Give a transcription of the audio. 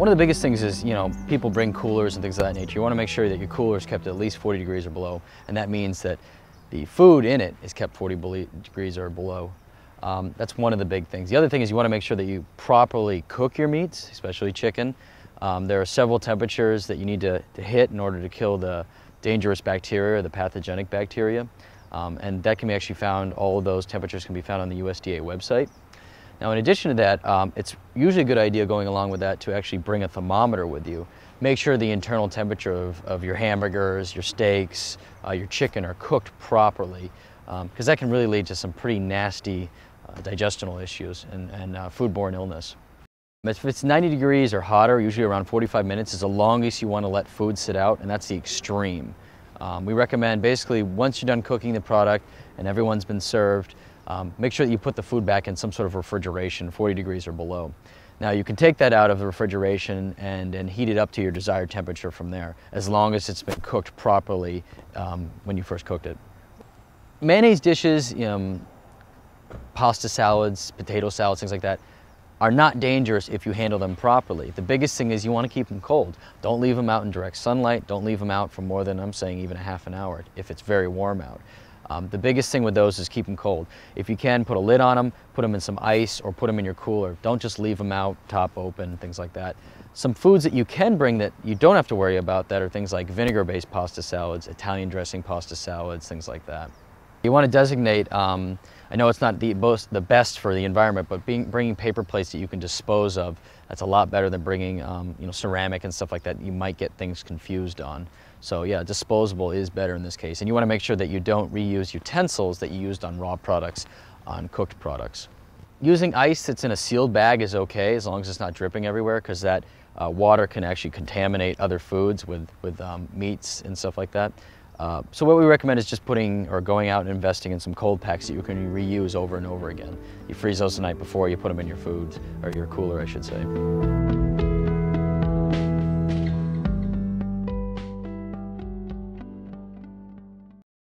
One of the biggest things is, you know, people bring coolers and things of that nature. You want to make sure that your cooler is kept at least 40 degrees or below, and that means that the food in it is kept 40 degrees or below. Um, that's one of the big things. The other thing is you want to make sure that you properly cook your meats, especially chicken. Um, there are several temperatures that you need to, to, hit in order to kill the dangerous bacteria, the pathogenic bacteria. Um, and that can be actually found, all of those temperatures can be found on the USDA website. Now in addition to that, um, it's usually a good idea going along with that to actually bring a thermometer with you. Make sure the internal temperature of, of your hamburgers, your steaks, uh, your chicken are cooked properly because um, that can really lead to some pretty nasty uh, digestional issues and, and uh, foodborne illness. If it's 90 degrees or hotter, usually around 45 minutes is the longest you want to let food sit out, and that's the extreme. Um, we recommend basically once you're done cooking the product and everyone's been served, um, make sure that you put the food back in some sort of refrigeration, 40 degrees or below. Now you can take that out of the refrigeration and, and heat it up to your desired temperature from there, as long as it's been cooked properly um, when you first cooked it. Mayonnaise dishes, um, pasta salads, potato salads, things like that, are not dangerous if you handle them properly. The biggest thing is you want to keep them cold. Don't leave them out in direct sunlight. Don't leave them out for more than, I'm saying, even a half an hour if it's very warm out. Um, the biggest thing with those is keep them cold. If you can, put a lid on them, put them in some ice, or put them in your cooler. Don't just leave them out, top open, things like that. Some foods that you can bring that you don't have to worry about that are things like vinegar-based pasta salads, Italian dressing pasta salads, things like that. You want to designate, um, I know it's not the, most, the best for the environment, but being, bringing paper plates that you can dispose of, that's a lot better than bringing um, you know, ceramic and stuff like that. You might get things confused on. So yeah, disposable is better in this case. And you want to make sure that you don't reuse utensils that you used on raw products on cooked products. Using ice that's in a sealed bag is okay as long as it's not dripping everywhere because that uh, water can actually contaminate other foods with, with um, meats and stuff like that. Uh, so what we recommend is just putting or going out and investing in some cold packs that you can reuse over and over again. You freeze those the night before, you put them in your food, or your cooler I should say.